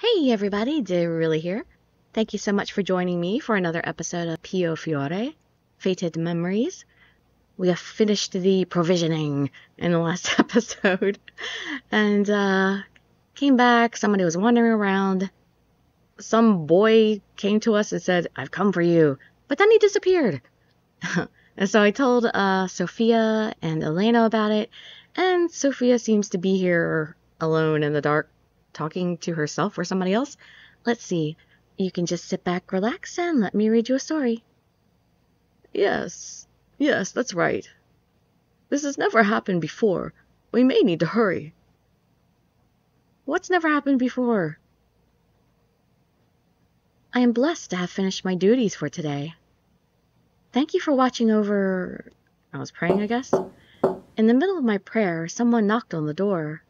Hey everybody, Dirili here. Thank you so much for joining me for another episode of Piofiore, Fated Memories. We have finished the provisioning in the last episode and uh, came back. Somebody was wandering around. Some boy came to us and said, I've come for you. But then he disappeared. and so I told uh, Sophia and Elena about it, and Sophia seems to be here alone in the dark talking to herself or somebody else. Let's see. You can just sit back, relax, and let me read you a story. Yes, yes, that's right. This has never happened before. We may need to hurry. What's never happened before? I am blessed to have finished my duties for today. Thank you for watching over. I was praying, I guess. In the middle of my prayer, someone knocked on the door.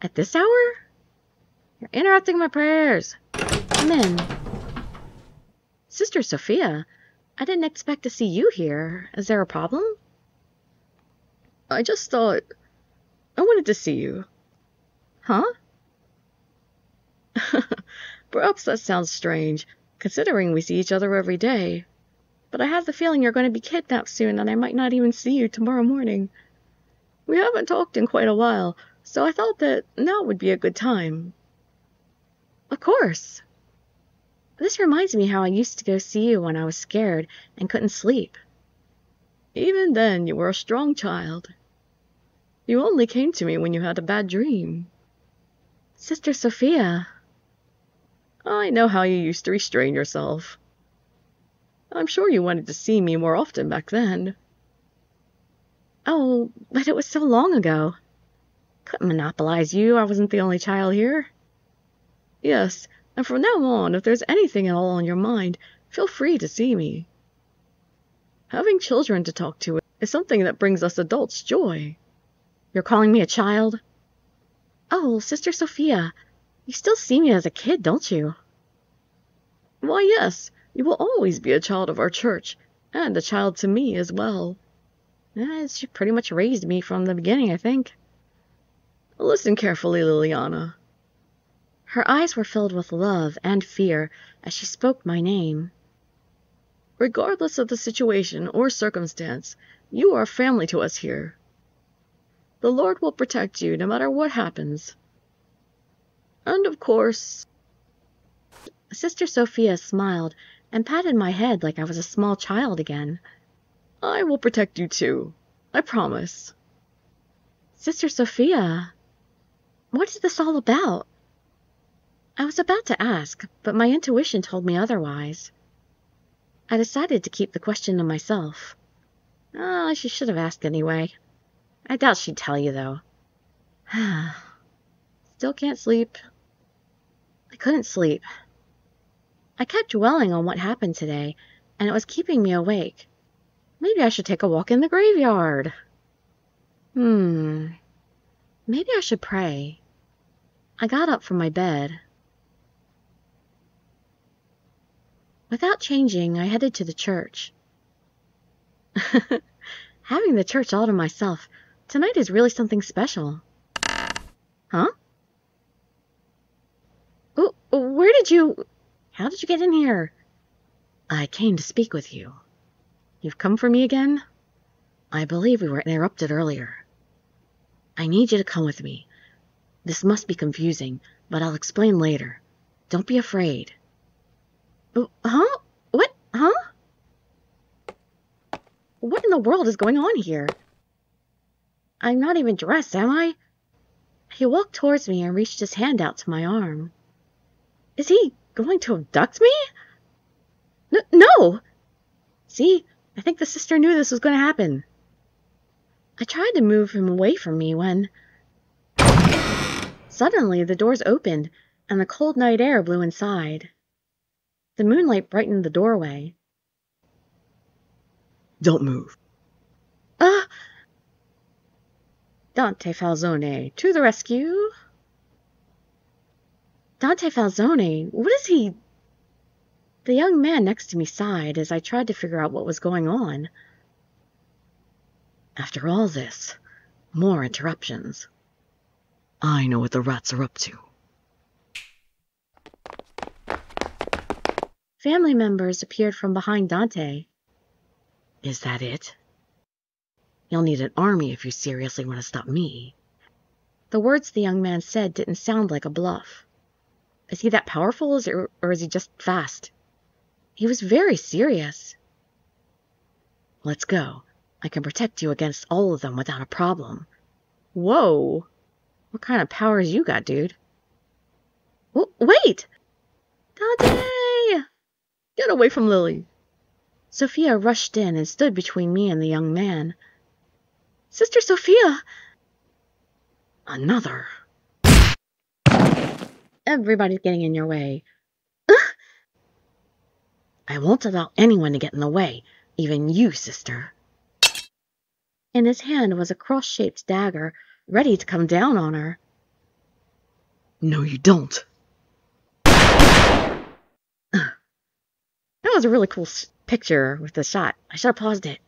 At this hour? You're interrupting my prayers. Come in. Sister Sophia, I didn't expect to see you here. Is there a problem? I just thought I wanted to see you. Huh? Perhaps that sounds strange, considering we see each other every day. But I have the feeling you're going to be kidnapped soon and I might not even see you tomorrow morning. We haven't talked in quite a while, so I thought that now would be a good time. Of course. This reminds me how I used to go see you when I was scared and couldn't sleep. Even then, you were a strong child. You only came to me when you had a bad dream. Sister Sophia. I know how you used to restrain yourself. I'm sure you wanted to see me more often back then. Oh, but it was so long ago. Couldn't monopolize you. I wasn't the only child here. Yes, and from now on, if there's anything at all on your mind, feel free to see me. Having children to talk to is something that brings us adults joy. You're calling me a child? Oh, Sister Sophia, you still see me as a kid, don't you? Why, yes, you will always be a child of our church, and a child to me as well. As she pretty much raised me from the beginning, I think. Listen carefully, Liliana. Her eyes were filled with love and fear as she spoke my name. Regardless of the situation or circumstance, you are family to us here. The Lord will protect you no matter what happens. And of course... Sister Sophia smiled and patted my head like I was a small child again. I will protect you too. I promise. Sister Sophia, what is this all about? I was about to ask, but my intuition told me otherwise. I decided to keep the question to myself. Oh, she should have asked anyway. I doubt she'd tell you, though. Still can't sleep. I couldn't sleep. I kept dwelling on what happened today, and it was keeping me awake. Maybe I should take a walk in the graveyard. Hmm. Maybe I should pray. I got up from my bed. Without changing, I headed to the church. Having the church all to myself, tonight is really something special. Huh? Oh, where did you... How did you get in here? I came to speak with you. You've come for me again? I believe we were interrupted earlier. I need you to come with me. This must be confusing, but I'll explain later. Don't be afraid. Uh, huh? What? Huh? What in the world is going on here? I'm not even dressed, am I? He walked towards me and reached his hand out to my arm. Is he going to abduct me? N no! See, I think the sister knew this was going to happen. I tried to move him away from me when... Suddenly, the doors opened, and the cold night air blew inside. The moonlight brightened the doorway. Don't move. Ah! Dante Falzone, to the rescue. Dante Falzone, what is he? The young man next to me sighed as I tried to figure out what was going on. After all this, more interruptions. I know what the rats are up to. Family members appeared from behind Dante. Is that it? You'll need an army if you seriously want to stop me. The words the young man said didn't sound like a bluff. Is he that powerful, or is he just fast? He was very serious. Let's go. I can protect you against all of them without a problem. Whoa. What kind of powers you got, dude? W wait! Dante! Get away from Lily. Sophia rushed in and stood between me and the young man. Sister Sophia! Another. Everybody's getting in your way. I won't allow anyone to get in the way, even you, sister. In his hand was a cross-shaped dagger, ready to come down on her. No, you don't. Was a really cool picture with the shot. I should have paused it.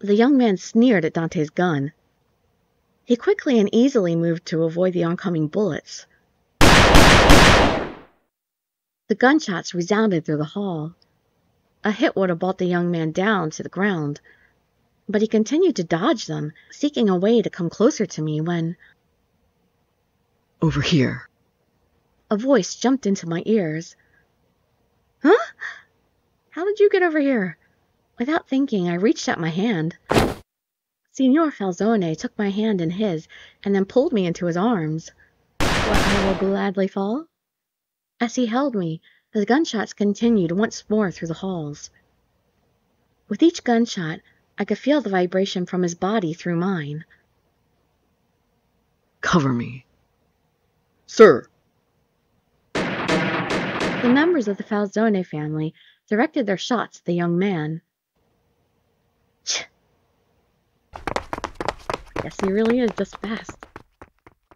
The young man sneered at Dante's gun. He quickly and easily moved to avoid the oncoming bullets. The gunshots resounded through the hall. A hit would have brought the young man down to the ground, but he continued to dodge them, seeking a way to come closer to me when. Over here. A voice jumped into my ears. Huh? How did you get over here? Without thinking, I reached out my hand. Signor Falzone took my hand in his and then pulled me into his arms. What I will gladly fall? As he held me, the gunshots continued once more through the halls. With each gunshot, I could feel the vibration from his body through mine. Cover me. Sir. The members of the Falzone family directed their shots at the young man. Guess he really is just fast.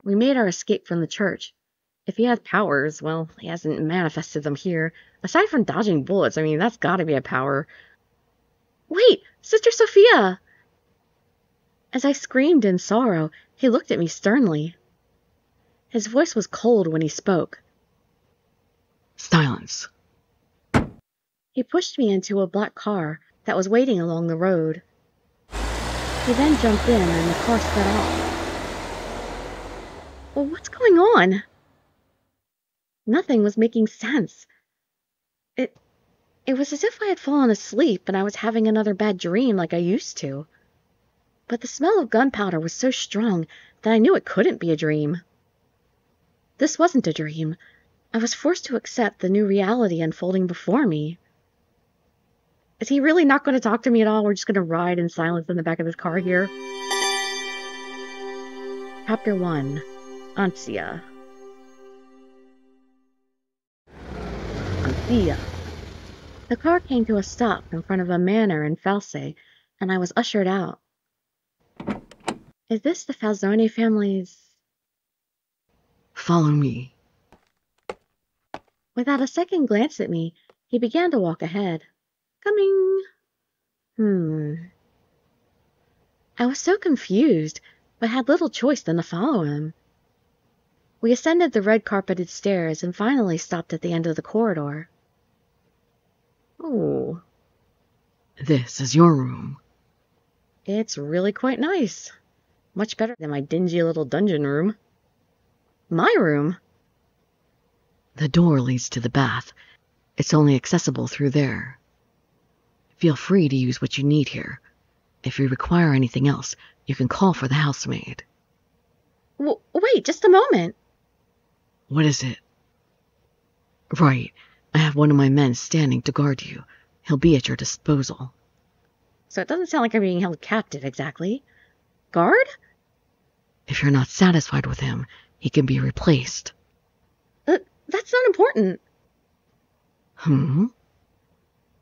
We made our escape from the church. If he has powers, well, he hasn't manifested them here. Aside from dodging bullets, I mean, that's gotta be a power. Wait! Sister Sophia! As I screamed in sorrow, he looked at me sternly. His voice was cold when he spoke. Silence. He pushed me into a black car that was waiting along the road. He then jumped in and the car sped off. Well, what's going on? Nothing was making sense. It it was as if I had fallen asleep and I was having another bad dream like I used to. But the smell of gunpowder was so strong that I knew it couldn't be a dream. This wasn't a dream. I was forced to accept the new reality unfolding before me. Is he really not going to talk to me at all? We're just going to ride in silence in the back of this car here. Chapter 1 Ansia Ansia The car came to a stop in front of a manor in False, and I was ushered out. Is this the Falzone family's... Follow me. Without a second glance at me, he began to walk ahead. Coming. Hmm. I was so confused, but had little choice than to follow him. We ascended the red carpeted stairs and finally stopped at the end of the corridor. Oh. This is your room. It's really quite nice. Much better than my dingy little dungeon room. My room? The door leads to the bath. It's only accessible through there. Feel free to use what you need here. If you require anything else, you can call for the housemaid. W wait, just a moment. What is it? Right. I have one of my men standing to guard you. He'll be at your disposal. So it doesn't sound like I'm being held captive exactly. Guard? If you're not satisfied with him, he can be replaced. Uh, that's not important. Hmm?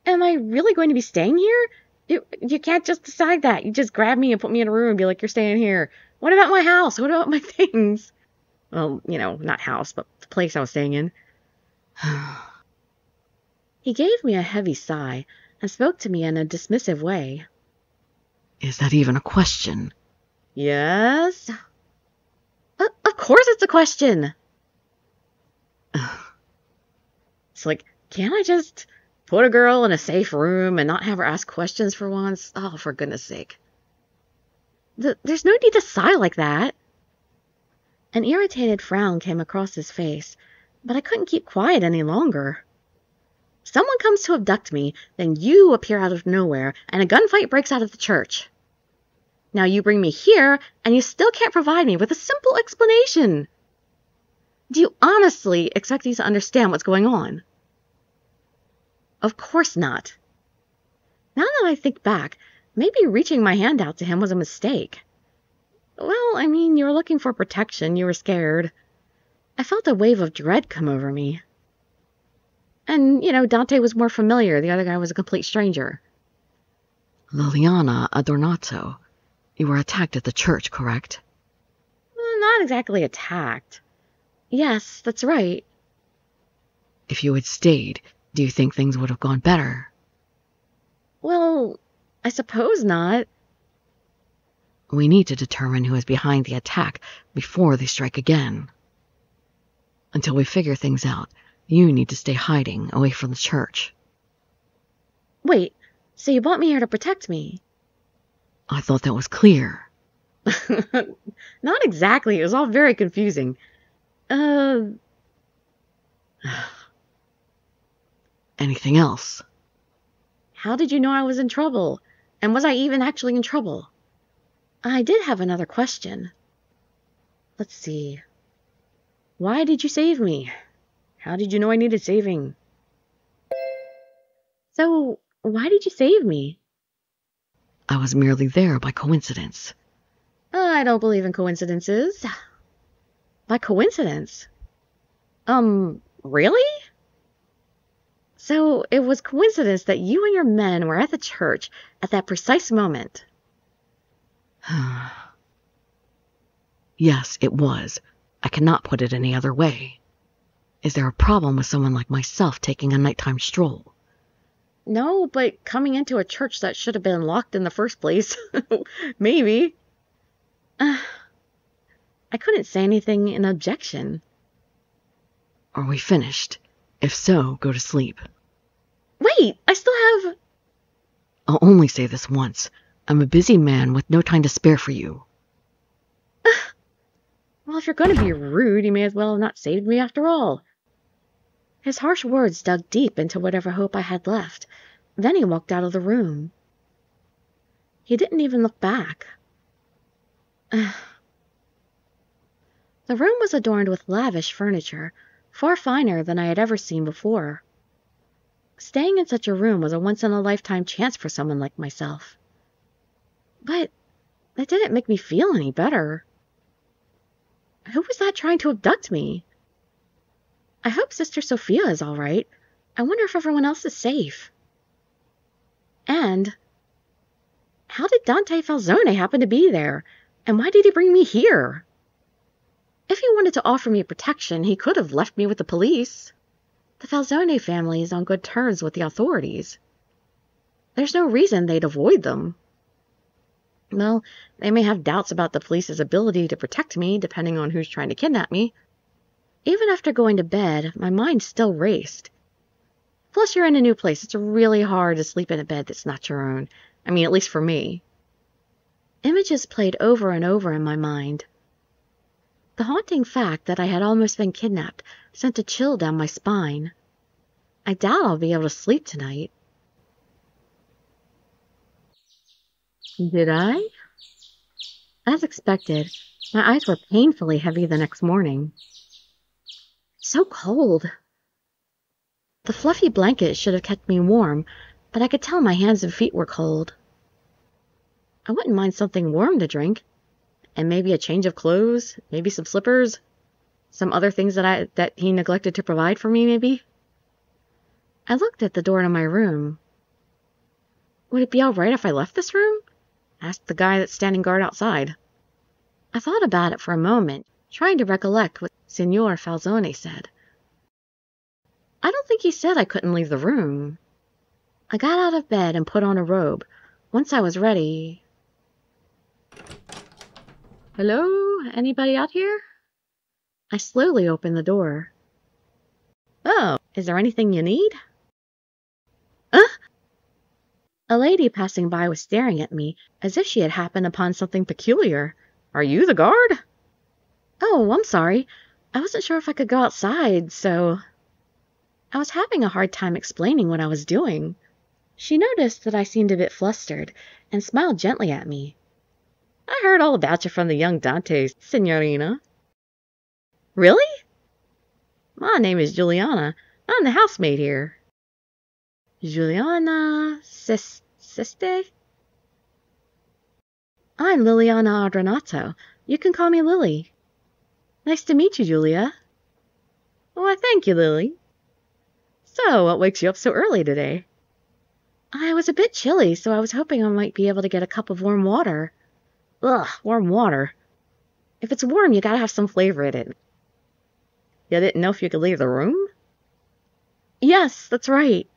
Am I really going to be staying here? You, you can't just decide that. You just grab me and put me in a room and be like, you're staying here. What about my house? What about my things? Well, you know, not house, but the place I was staying in. he gave me a heavy sigh and spoke to me in a dismissive way. Is that even a question? Yes. Uh, of course it's a question. it's like, can't I just Put a girl in a safe room and not have her ask questions for once? Oh, for goodness sake. Th there's no need to sigh like that. An irritated frown came across his face, but I couldn't keep quiet any longer. Someone comes to abduct me, then you appear out of nowhere, and a gunfight breaks out at the church. Now you bring me here, and you still can't provide me with a simple explanation. Do you honestly expect me to understand what's going on? Of course not. Now that I think back, maybe reaching my hand out to him was a mistake. Well, I mean, you were looking for protection, you were scared. I felt a wave of dread come over me. And, you know, Dante was more familiar. The other guy was a complete stranger. Liliana Adornato, you were attacked at the church, correct? Well, not exactly attacked. Yes, that's right. If you had stayed, do you think things would have gone better? Well, I suppose not. We need to determine who is behind the attack before they strike again. Until we figure things out, you need to stay hiding away from the church. Wait, so you brought me here to protect me? I thought that was clear. Not exactly. It was all very confusing. Uh. Anything else? How did you know I was in trouble? And was I even actually in trouble? I did have another question. Let's see. Why did you save me? How did you know I needed saving? So, why did you save me? I was merely there by coincidence. I don't believe in coincidences. By coincidence? Um, really? So, it was coincidence that you and your men were at the church at that precise moment. yes, it was. I cannot put it any other way. Is there a problem with someone like myself taking a nighttime stroll? No, but coming into a church that should have been locked in the first place. Maybe. Uh, I couldn't say anything in objection. Are we finished? If so, go to sleep. Wait, I still have. I'll only say this once. I'm a busy man with no time to spare for you. well, if you're going to be rude, you may as well have not saved me after all. His harsh words dug deep into whatever hope I had left. Then he walked out of the room. He didn't even look back. the room was adorned with lavish furniture, far finer than I had ever seen before. Staying in such a room was a once in a lifetime chance for someone like myself. But that didn't make me feel any better. Who was that trying to abduct me? I hope Sister Sophia is all right. I wonder if everyone else is safe. And how did Dante Falzone happen to be there? And why did he bring me here? If he wanted to offer me protection, he could have left me with the police. The Falzone family is on good terms with the authorities. There's no reason they'd avoid them. Well, they may have doubts about the police's ability to protect me, depending on who's trying to kidnap me. Even after going to bed, my mind still raced. Plus, you're in a new place. It's really hard to sleep in a bed that's not your own. I mean, at least for me. Images played over and over in my mind. The haunting fact that I had almost been kidnapped sent a chill down my spine. I doubt I'll be able to sleep tonight. Did I? As expected, my eyes were painfully heavy the next morning. So cold. The fluffy blanket should have kept me warm, but I could tell my hands and feet were cold. I wouldn't mind something warm to drink, and maybe a change of clothes, maybe some slippers, some other things that I that he neglected to provide for me maybe. I looked at the door to my room. Would it be all right if I left this room? asked the guy that's standing guard outside. I thought about it for a moment, trying to recollect what Signor Falzone said. I don't think he said I couldn't leave the room. I got out of bed and put on a robe. Once I was ready. Hello? Anybody out here? I slowly opened the door. Oh, is there anything you need? Huh? A lady passing by was staring at me as if she had happened upon something peculiar. Are you the guard? Oh, I'm sorry. I wasn't sure if I could go outside, so. I was having a hard time explaining what I was doing. She noticed that I seemed a bit flustered and smiled gently at me. I heard all about you from the young Dantes, Signorina. Really? My name is Juliana. I'm the housemaid here. Juliana Seste? I'm Liliana Adornato. You can call me Lily. Nice to meet you, Julia. Oh, Why, thank you, Lily. So, what wakes you up so early today? I was a bit chilly, so I was hoping I might be able to get a cup of warm water. Ugh, warm water. If it's warm, you gotta have some flavor in it. You didn't know if you could leave the room? Yes, that's right.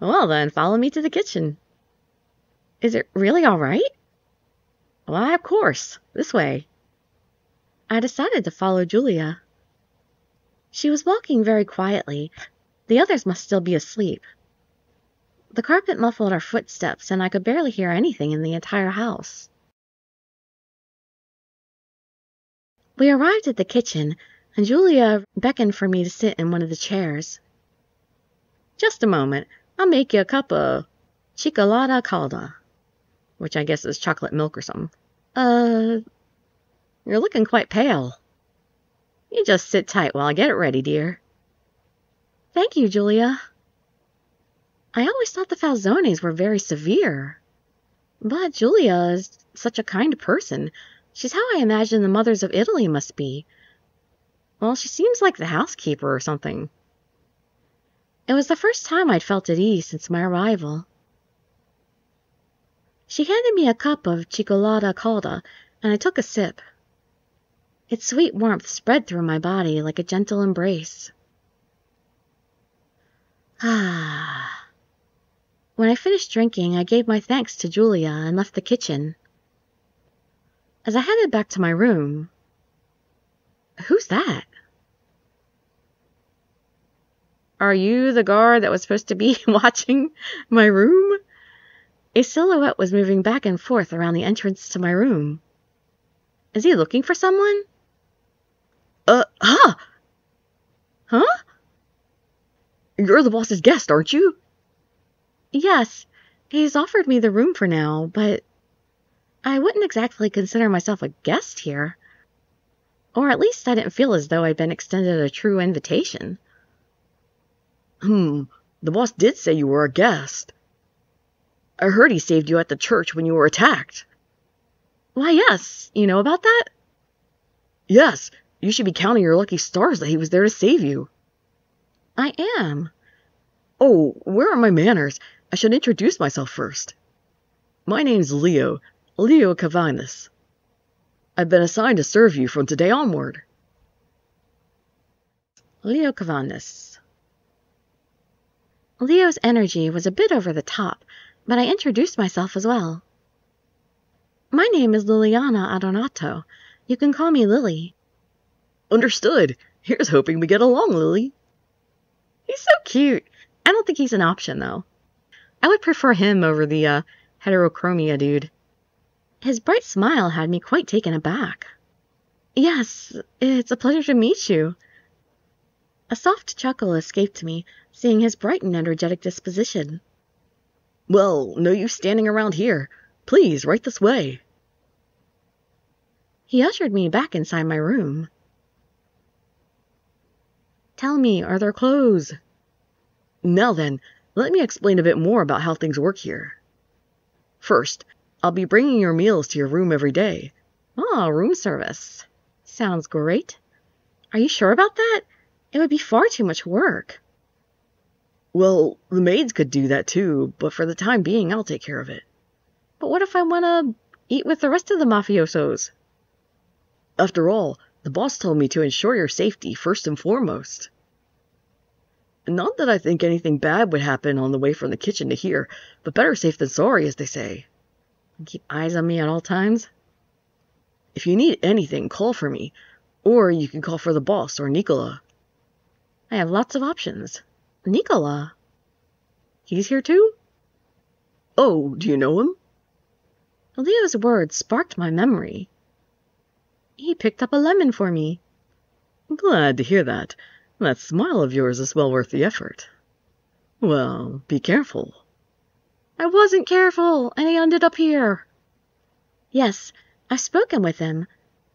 Well, then, follow me to the kitchen. Is it really all right? Why, of course. This way. I decided to follow Julia. She was walking very quietly. The others must still be asleep. The carpet muffled our footsteps, and I could barely hear anything in the entire house. We arrived at the kitchen, and Julia beckoned for me to sit in one of the chairs. Just a moment. I'll make you a cup of chocolate calda, which I guess is chocolate milk or something. Uh, you're looking quite pale. You just sit tight while I get it ready, dear. Thank you, Julia. I always thought the Falzones were very severe. But Julia is such a kind person. She's how I imagine the mothers of Italy must be. Well, she seems like the housekeeper or something. It was the first time I'd felt at ease since my arrival. She handed me a cup of cioccolata calda, and I took a sip. Its sweet warmth spread through my body like a gentle embrace. Ah. When I finished drinking, I gave my thanks to Julia and left the kitchen. As I headed back to my room, who's that? Are you the guard that was supposed to be watching my room? A silhouette was moving back and forth around the entrance to my room. Is he looking for someone? Uh, huh? Huh? You're the boss's guest, aren't you? Yes, he's offered me the room for now, but I wouldn't exactly consider myself a guest here. Or at least I didn't feel as though I'd been extended a true invitation. Hmm, the boss did say you were a guest. I heard he saved you at the church when you were attacked. Why, yes. You know about that? Yes, you should be counting your lucky stars that he was there to save you. I am. Oh, where are my manners? I should introduce myself first. My name's Leo, Leo Cavanus. I've been assigned to serve you from today onward. Leo Cavanus. Leo's energy was a bit over the top, but I introduced myself as well. My name is Liliana Adornato. You can call me Lily. Understood. Here's hoping we get along, Lily. He's so cute. I don't think he's an option, though. I would prefer him over the, uh, heterochromia dude. His bright smile had me quite taken aback. Yes, it's a pleasure to meet you. A soft chuckle escaped me, seeing his bright and energetic disposition. Well, no use standing around here. Please, right this way. He ushered me back inside my room. Tell me, are there clothes? Now then, let me explain a bit more about how things work here. First, I'll be bringing your meals to your room every day. Ah, room service. Sounds great. Are you sure about that? It would be far too much work. Well, the maids could do that too, but for the time being, I'll take care of it. But what if I want to eat with the rest of the mafiosos? After all, the boss told me to ensure your safety first and foremost. Not that I think anything bad would happen on the way from the kitchen to here, but better safe than sorry, as they say. Keep eyes on me at all times. If you need anything, call for me, or you can call for the boss or Nicola. I have lots of options. Nicola. He's here too? Oh, do you know him? Leo's words sparked my memory. He picked up a lemon for me. Glad to hear that. That smile of yours is well worth the effort. Well, be careful. I wasn't careful, and he ended up here. Yes, I've spoken with him.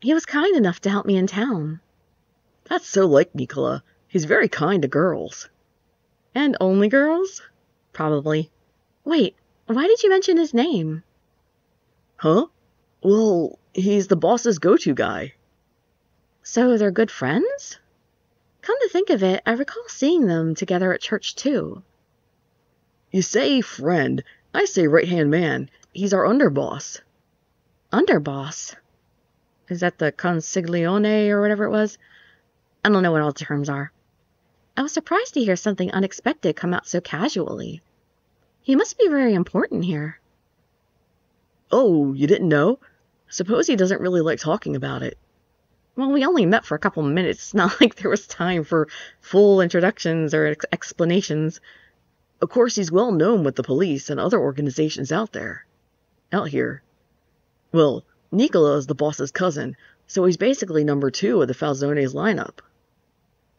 He was kind enough to help me in town. That's so like Nicola. He's very kind to girls. And only girls? Probably. Wait, why did you mention his name? Huh? Well, he's the boss's go-to guy. So they're good friends? Come to think of it, I recall seeing them together at church too. You say friend. I say right-hand man. He's our underboss. Underboss? Is that the consiglione or whatever it was? I don't know what all the terms are. I was surprised to hear something unexpected come out so casually. He must be very important here. Oh, you didn't know? Suppose he doesn't really like talking about it. Well, we only met for a couple minutes. It's not like there was time for full introductions or ex explanations. Of course, he's well known with the police and other organizations out there. Out here. Well, Nicola is the boss's cousin, so he's basically number two of the Falzone's lineup.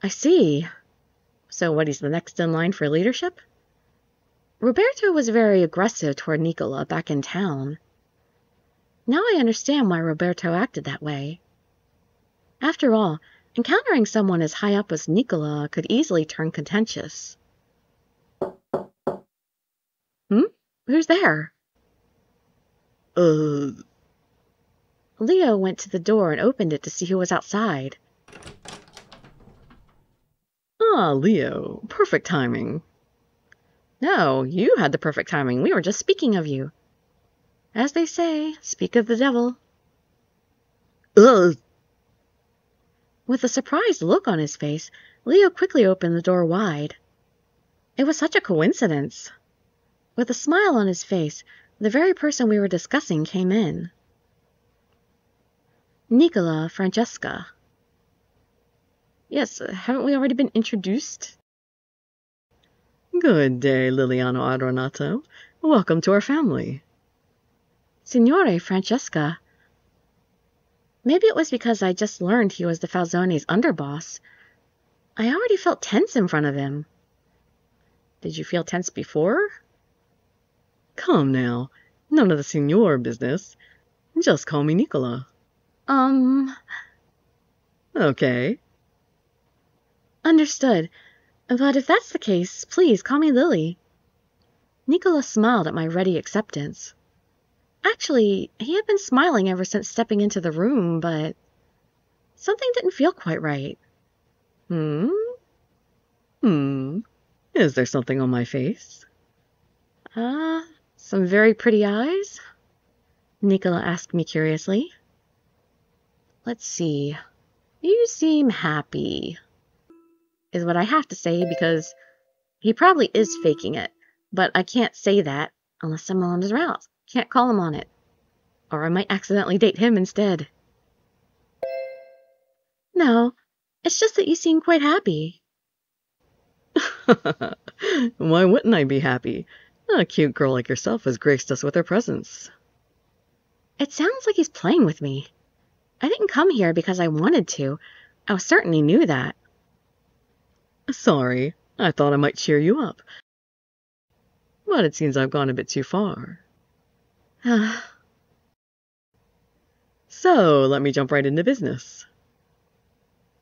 I see. So what, he's the next in line for leadership? Roberto was very aggressive toward Nicola back in town. Now I understand why Roberto acted that way. After all, encountering someone as high up as Nicola could easily turn contentious. Hmm? Who's there? Uh. Leo went to the door and opened it to see who was outside. Ah, Leo. Perfect timing. No, you had the perfect timing. We were just speaking of you. As they say, speak of the devil. Ugh. With a surprised look on his face, Leo quickly opened the door wide. It was such a coincidence. With a smile on his face, the very person we were discussing came in. Nicola Francesca. Yes, haven't we already been introduced? Good day, Liliana Adornato. Welcome to our family. Signore Francesca. Maybe it was because I just learned he was the Falzone's underboss. I already felt tense in front of him. Did you feel tense before? Come now, none of the signor business. Just call me Nicola. Um. Okay. Understood. But if that's the case, please call me Lily. Nicola smiled at my ready acceptance. Actually, he had been smiling ever since stepping into the room, but something didn't feel quite right. Hmm? Hmm. Is there something on my face? Ah, uh, some very pretty eyes? Nicola asked me curiously. Let's see. You seem happy, is what I have to say because he probably is faking it, but I can't say that unless someone is around. Can't call him on it. Or I might accidentally date him instead. No, it's just that you seem quite happy. Why wouldn't I be happy? A cute girl like yourself has graced us with her presence. It sounds like he's playing with me. I didn't come here because I wanted to. I certainly knew that. Sorry, I thought I might cheer you up. But it seems I've gone a bit too far. Ah. So, let me jump right into business.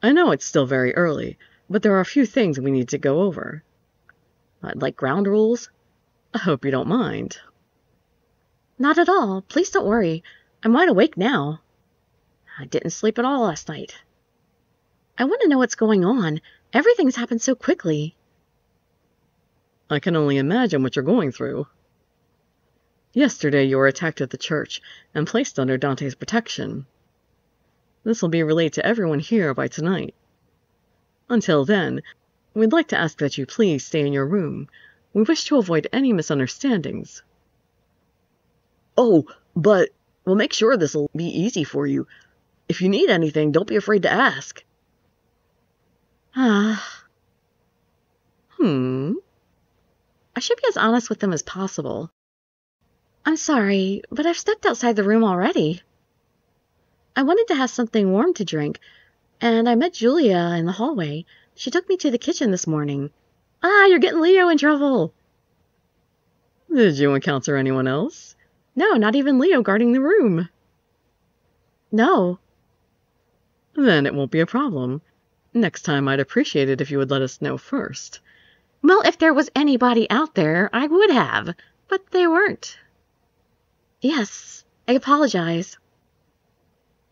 I know it's still very early, but there are a few things we need to go over. I'd like ground rules. I hope you don't mind. Not at all. Please don't worry. I'm wide awake now. I didn't sleep at all last night. I want to know what's going on. Everything's happened so quickly. I can only imagine what you're going through. Yesterday you were attacked at the church and placed under Dante's protection. This will be relayed to everyone here by tonight. Until then, we'd like to ask that you please stay in your room. We wish to avoid any misunderstandings. Oh, but we'll make sure this will be easy for you. If you need anything, don't be afraid to ask. Ah. hmm. I should be as honest with them as possible. I'm sorry, but I've stepped outside the room already. I wanted to have something warm to drink, and I met Julia in the hallway. She took me to the kitchen this morning. Ah, you're getting Leo in trouble. Did you encounter anyone else? No, not even Leo guarding the room. No. Then it won't be a problem. Next time I'd appreciate it if you would let us know first. Well, if there was anybody out there, I would have, but they weren't. Yes, I apologize.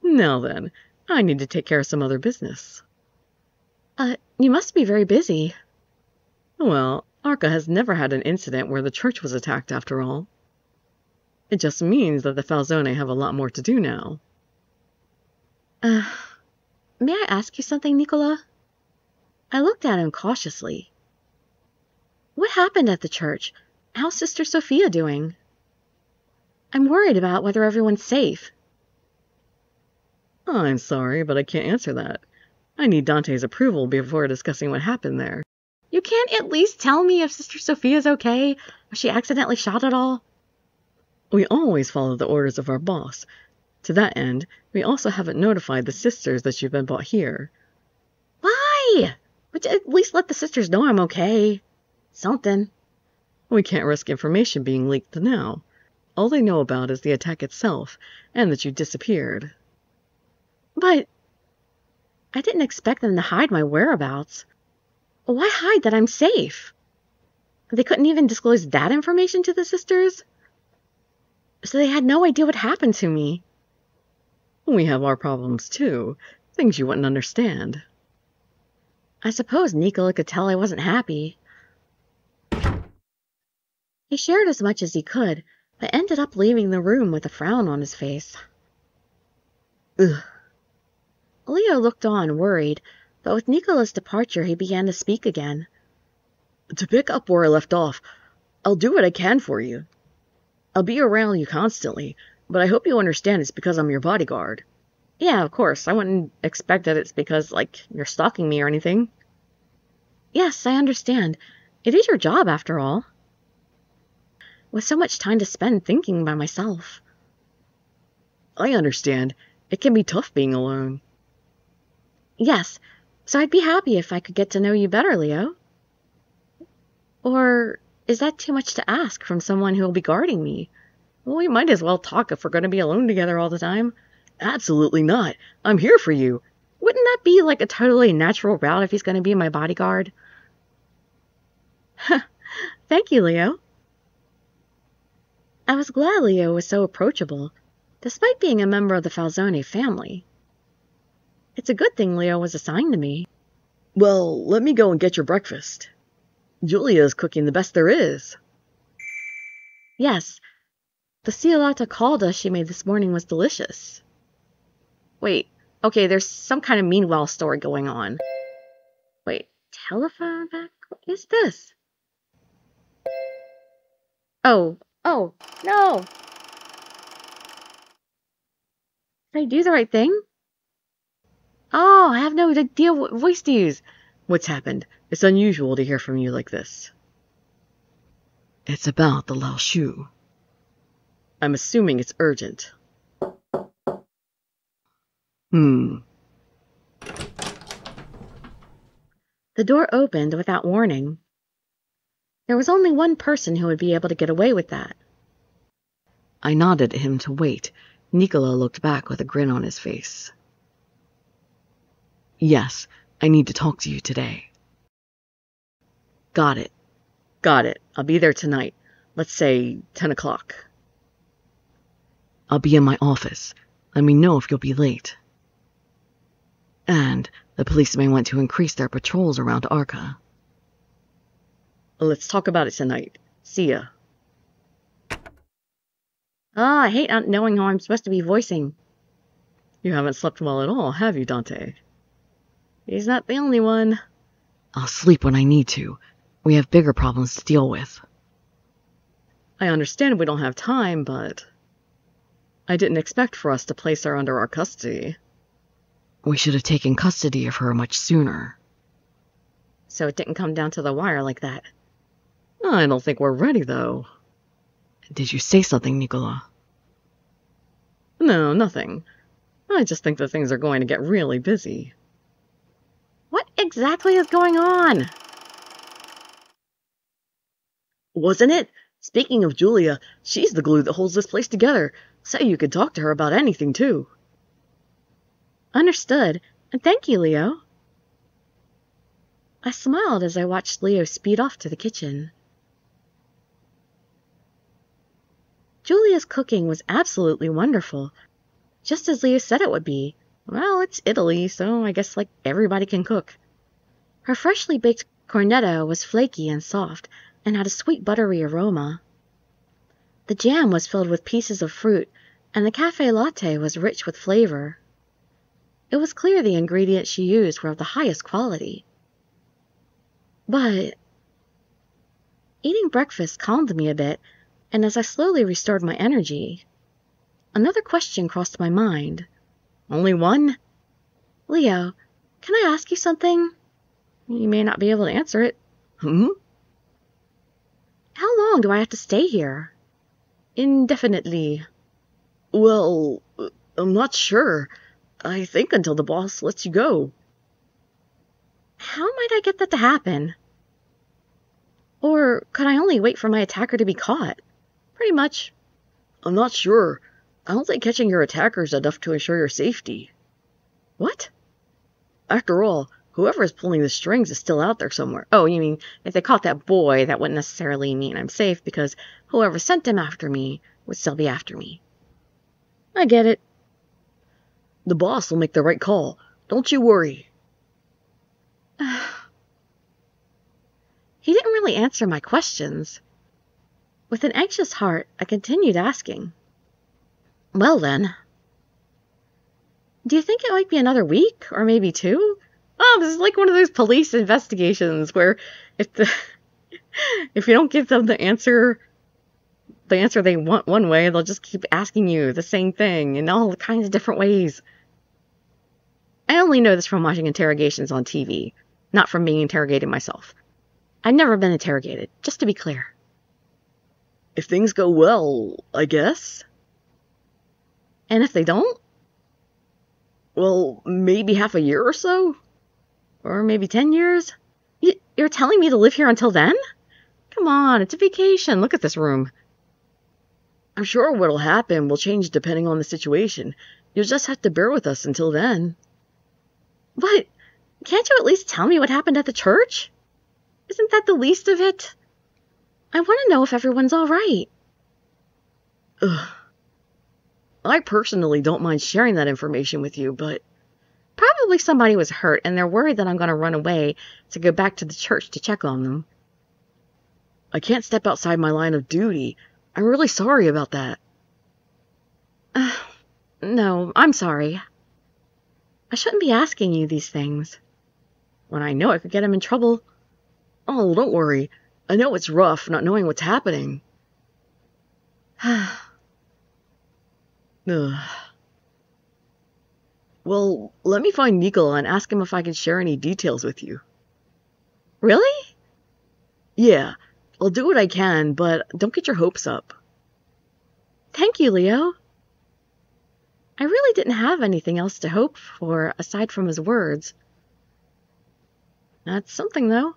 Now then, I need to take care of some other business. Uh, you must be very busy. Well, Arca has never had an incident where the church was attacked after all. It just means that the Falzone have a lot more to do now. Uh, may I ask you something, Nicola? I looked at him cautiously. What happened at the church? How's Sister Sophia doing? I'm worried about whether everyone's safe. I'm sorry, but I can't answer that. I need Dante's approval before discussing what happened there. You can't at least tell me if Sister Sophia's okay? Was she accidentally shot at all? We always follow the orders of our boss. To that end, we also haven't notified the sisters that you've been brought here. Why? But at least let the sisters know I'm okay. Something. We can't risk information being leaked now. All they know about is the attack itself, and that you disappeared. But I didn't expect them to hide my whereabouts. Why hide that I'm safe? They couldn't even disclose that information to the sisters? So they had no idea what happened to me. We have our problems too, things you wouldn't understand. I suppose Nicola could tell I wasn't happy. He shared as much as he could, but ended up leaving the room with a frown on his face. Ugh. Leo looked on, worried, but with Nicola's departure he began to speak again. To pick up where I left off, I'll do what I can for you. I'll be around you constantly, but I hope you understand it's because I'm your bodyguard. Yeah, of course. I wouldn't expect that it's because, like, you're stalking me or anything. Yes, I understand. It is your job, after all. With so much time to spend thinking by myself. I understand. It can be tough being alone. Yes, so I'd be happy if I could get to know you better, Leo. Or is that too much to ask from someone who will be guarding me? Well, we might as well talk if we're going to be alone together all the time. Absolutely not. I'm here for you. Wouldn't that be like a totally natural route if he's going to be my bodyguard? Thank you, Leo. I was glad Leo was so approachable, despite being a member of the Falzone family. It's a good thing Leo was assigned to me. Well, let me go and get your breakfast. Julia's cooking the best there is. Yes, the cioccolata calda she made this morning was delicious. Wait, okay, there's some kind of meanwhile story going on. Wait, telephone back? What is this? Oh, oh, no! Did I do the right thing? Oh, I have no idea what voice to use. What's happened? It's unusual to hear from you like this. It's about the Lao Shu. I'm assuming it's urgent. Hmm. The door opened without warning. There was only one person who would be able to get away with that. I nodded at him to wait. Nicola looked back with a grin on his face. Yes, I need to talk to you today. Got it. Got it. I'll be there tonight. Let's say 10 o'clock. I'll be in my office. Let me know if you'll be late. And the police may want to increase their patrols around Arca. Let's talk about it tonight. See ya. Ah, I hate not knowing how I'm supposed to be voicing. You haven't slept well at all, have you, Dante? He's not the only one. I'll sleep when I need to. We have bigger problems to deal with. I understand we don't have time, but... I didn't expect for us to place her under our custody. We should have taken custody of her much sooner. So it didn't come down to the wire like that. I don't think we're ready, though. Did you say something, Nicola? No, nothing. I just think that things are going to get really busy. What exactly is going on? Wasn't it? Speaking of Julia, she's the glue that holds this place together. Say you could talk to her about anything, too. Understood, and thank you, Leo. I smiled as I watched Leo speed off to the kitchen. Julia's cooking was absolutely wonderful, just as Leo said it would be. Well, it's Italy, so I guess like everybody can cook. Her freshly baked cornetto was flaky and soft and had a sweet buttery aroma. The jam was filled with pieces of fruit, and the cafe latte was rich with flavor. It was clear the ingredients she used were of the highest quality. But eating breakfast calmed me a bit, and as I slowly restored my energy, another question crossed my mind. Only one? Leo, can I ask you something? You may not be able to answer it. Hmm? How long do I have to stay here? Indefinitely. Well, I'm not sure. I think until the boss lets you go. How might I get that to happen? Or could I only wait for my attacker to be caught? Pretty much. I'm not sure. I don't think catching your attacker is enough to ensure your safety. What? After all, whoever is pulling the strings is still out there somewhere. Oh, you mean if they caught that boy, that wouldn't necessarily mean I'm safe because whoever sent him after me would still be after me. I get it. The boss will make the right call. Don't you worry. he didn't really answer my questions. With an anxious heart, I continued asking. Well then, do you think it might be another week or maybe two? Oh, this is like one of those police investigations where if the if you don't give them the answer the answer they want one way, they'll just keep asking you the same thing in all kinds of different ways. I only know this from watching interrogations on TV, not from being interrogated myself. I've never been interrogated, just to be clear. If things go well, I guess. And if they don't? Well, maybe half a year or so? Or maybe ten years? You're telling me to live here until then? Come on, it's a vacation. Look at this room. I'm sure what'll happen will change depending on the situation. You'll just have to bear with us until then. But can't you at least tell me what happened at the church? Isn't that the least of it? I want to know if everyone's all right. Ugh. I personally don't mind sharing that information with you, but probably somebody was hurt and they're worried that I'm going to run away to go back to the church to check on them. I can't step outside my line of duty. I'm really sorry about that. Uh, no, I'm sorry. I shouldn't be asking you these things. When I know I could get him in trouble. Oh, don't worry. I know it's rough not knowing what's happening. well, let me find Nicola and ask him if I can share any details with you. Really? Yeah, I'll do what I can, but don't get your hopes up. Thank you, Leo. I really didn't have anything else to hope for aside from his words. That's something, though.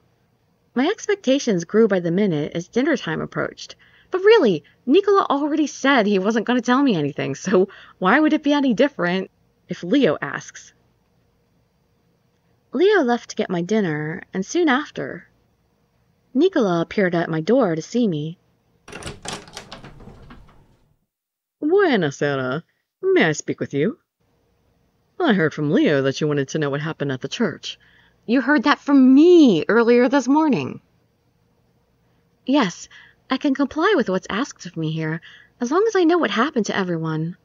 My expectations grew by the minute as dinner time approached. But really, Nicola already said he wasn't going to tell me anything, so why would it be any different if Leo asks? Leo left to get my dinner, and soon after, Nicola appeared at my door to see me. Buena, Buonasera. May I speak with you? I heard from Leo that you wanted to know what happened at the church. You heard that from me earlier this morning. Yes, I can comply with what's asked of me here, as long as I know what happened to everyone.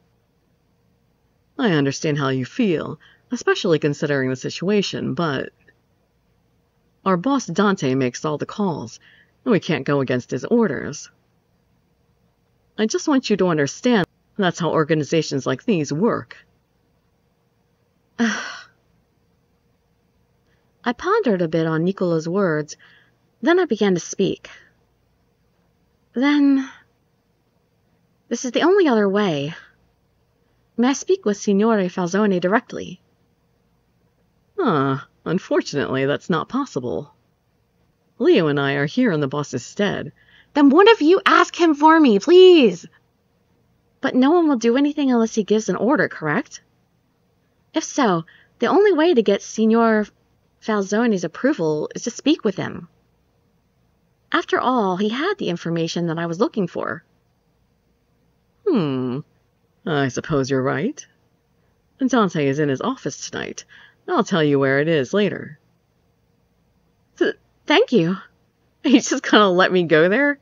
I understand how you feel, especially considering the situation, but our boss Dante makes all the calls, and we can't go against his orders. I just want you to understand that's how organizations like these work. I pondered a bit on Nicola's words, then I began to speak. Then This is the only other way. May I speak with Signore Falzone directly? Ah, unfortunately, that's not possible. Leo and I are here in the boss's stead. Then one of you ask him for me, please! But no one will do anything unless he gives an order, correct? If so, the only way to get Signor Falzone's approval is to speak with him. After all, he had the information that I was looking for. Hmm. I suppose you're right. Dante is in his office tonight. I'll tell you where it is later. Th thank you. He's just gonna let me go there?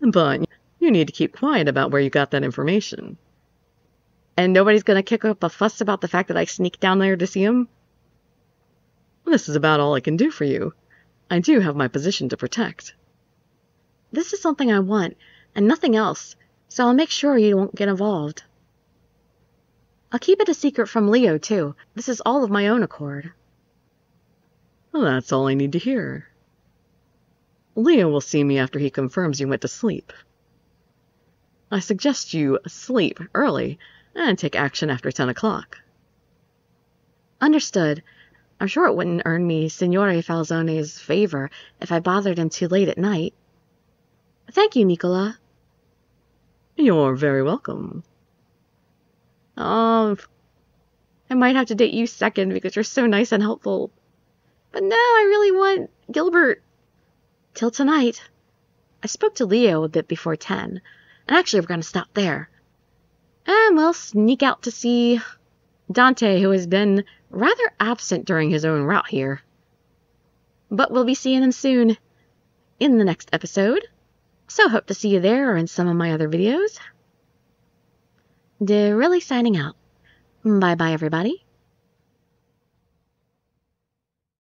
But you need to keep quiet about where you got that information. And nobody's gonna kick up a fuss about the fact that I sneaked down there to see him? This is about all I can do for you. I do have my position to protect. This is something I want, and nothing else, so I'll make sure you won't get involved. I'll keep it a secret from Leo, too. This is all of my own accord. Well, that's all I need to hear. Leo will see me after he confirms you went to sleep. I suggest you sleep early and take action after 10 o'clock. Understood. I'm sure it wouldn't earn me Signore Falzone's favor if I bothered him too late at night. Thank you, Nicola. You're very welcome. Um, I might have to date you second because you're so nice and helpful. But no, I really want Gilbert. Till tonight. I spoke to Leo a bit before 10, and actually we're going to stop there. And we'll sneak out to see Dante, who has been rather absent during his own route here. But we'll be seeing him soon in the next episode. So hope to see you there or in some of my other videos. Really signing out. Bye bye, everybody.